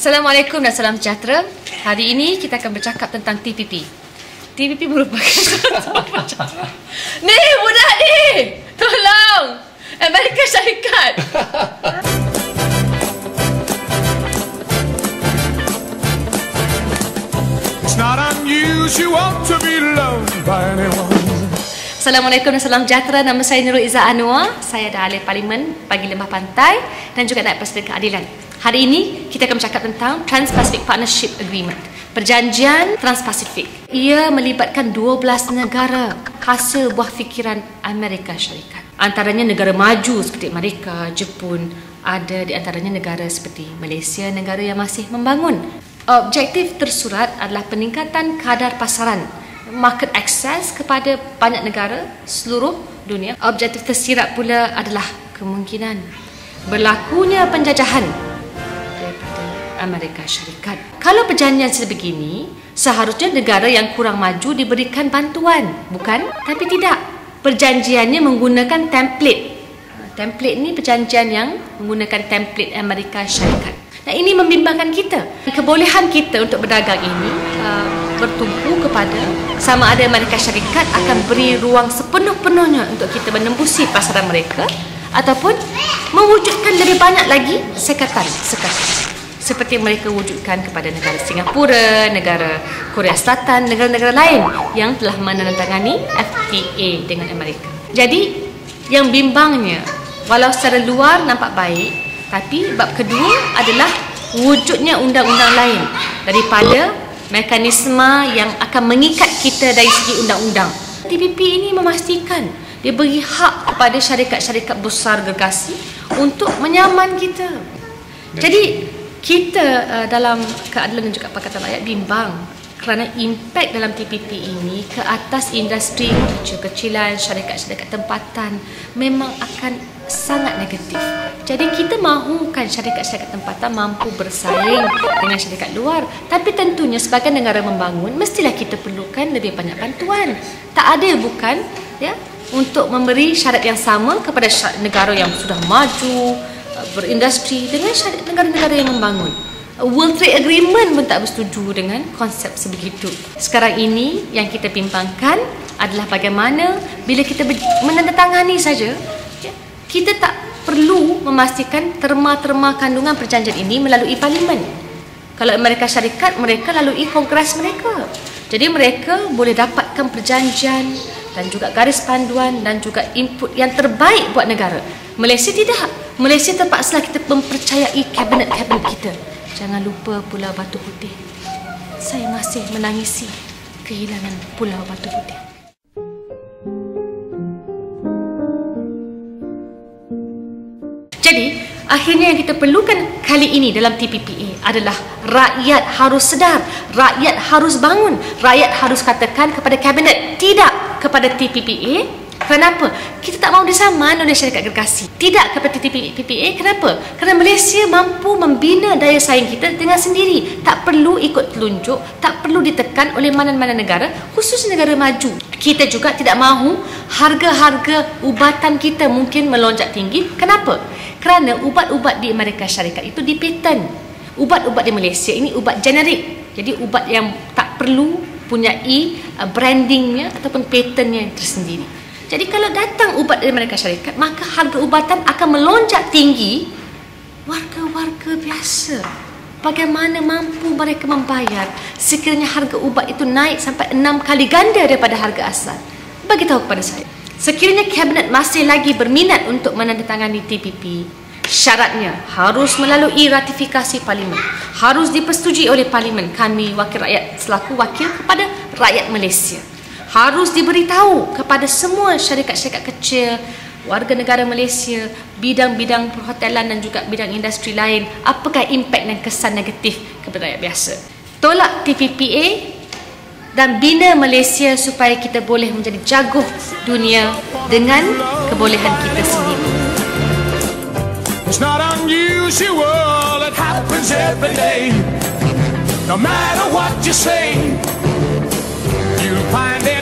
Assalamualaikum dan salam sejahtera. Hari ini kita akan bercakap tentang TPP. TPP merupakan Ni budak ni! Tolong! Amerika Syarikat! It's not unusual to be loved by anyone. Assalamualaikum dan salam sejahtera. Nama saya Nurul Izzah Anwar. Saya adalah ahli parlimen bagi Lembah Pantai dan juga Naib Presiden Keadilan. Hari ini kita akan bercakap tentang Trans-Pacific Partnership Agreement. Perjanjian Trans-Pasifik. Ia melibatkan 12 negara hasil buah fikiran Amerika Syarikat. Antaranya negara maju seperti Amerika, Jepun, ada di antaranya negara seperti Malaysia, negara yang masih membangun. Objektif tersurat adalah peningkatan kadar pasaran market access kepada banyak negara seluruh dunia. Objektif tersirat pula adalah kemungkinan berlakunya penjajahan Amerika Syarikat. Kalau perjanjian sebegini, seharusnya negara yang kurang maju diberikan bantuan, bukan? Tapi tidak. Perjanjiannya menggunakan template. Template ni perjanjian yang menggunakan template Amerika Syarikat. Dan ini membimbangkan kita. Kebolehan kita untuk berdagang ini uh, bertumpu kepada sama ada Amerika Syarikat akan beri ruang sepenuh-penuhnya untuk kita menembusi pasaran mereka ataupun mewujudkan lebih banyak lagi sekatan sekatan seperti yang mereka wujudkan kepada negara Singapura, negara Korea Selatan, negara-negara lain yang telah menandatangani FTA dengan Amerika. Jadi, yang bimbangnya, walau secara luar nampak baik, tapi bab kedua adalah wujudnya undang-undang lain daripada mekanisme yang akan mengikat kita dari segi undang-undang. TPP ini memastikan dia beri hak kepada syarikat-syarikat besar gergasi untuk menyaman kita. Jadi kita uh, dalam keadilan dan juga pakatan rakyat bimbang kerana impak dalam TPP ini ke atas industri kecil-kecilan, syarikat-syarikat tempatan memang akan sangat negatif. Jadi kita mahukan syarikat-syarikat tempatan mampu bersaing dengan syarikat luar. Tapi tentunya sebagai negara membangun, mestilah kita perlukan lebih banyak bantuan. Tak ada bukan ya untuk memberi syarat yang sama kepada negara yang sudah maju, berindustri dengan syarat negara-negara yang membangun. World Trade Agreement pun tak bersetuju dengan konsep sebegitu. Sekarang ini yang kita bimbangkan adalah bagaimana bila kita menandatangani saja, ya, kita tak perlu memastikan terma-terma kandungan perjanjian ini melalui parlimen. Kalau Amerika Syarikat, mereka lalui kongres mereka. Jadi mereka boleh dapatkan perjanjian dan juga garis panduan dan juga input yang terbaik buat negara. Malaysia tidak. Malaysia terpaksa kita mempercayai kabinet-kabinet kita. Jangan lupa Pulau Batu Putih. Saya masih menangisi kehilangan Pulau Batu Putih. Jadi, akhirnya yang kita perlukan kali ini dalam TPPA adalah rakyat harus sedar, rakyat harus bangun, rakyat harus katakan kepada kabinet tidak kepada TPPA Kenapa? Kita tak mahu disaman oleh syarikat gergasi. Tidak kepada TPA. Kenapa? Kerana Malaysia mampu membina daya saing kita dengan sendiri. Tak perlu ikut telunjuk, tak perlu ditekan oleh mana-mana negara, khusus negara maju. Kita juga tidak mahu harga-harga ubatan kita mungkin melonjak tinggi. Kenapa? Kerana ubat-ubat di Amerika Syarikat itu dipaten. Ubat-ubat di Malaysia ini ubat generik. Jadi ubat yang tak perlu punyai uh, brandingnya ataupun patennya tersendiri. Jadi kalau datang ubat dari mereka syarikat, maka harga ubatan akan melonjak tinggi warga-warga biasa. Bagaimana mampu mereka membayar sekiranya harga ubat itu naik sampai enam kali ganda daripada harga asal? Bagi tahu kepada saya. Sekiranya kabinet masih lagi berminat untuk menandatangani TPP, syaratnya harus melalui ratifikasi parlimen. Harus dipersetujui oleh parlimen kami wakil rakyat selaku wakil kepada rakyat Malaysia harus diberitahu kepada semua syarikat-syarikat kecil warga negara Malaysia bidang-bidang perhotelan dan juga bidang industri lain apakah impak dan kesan negatif kepada rakyat biasa. Tolak TPPA dan bina Malaysia supaya kita boleh menjadi jaguh dunia dengan kebolehan kita sendiri. It's not unusual, it happens every day. No matter what you say You'll find it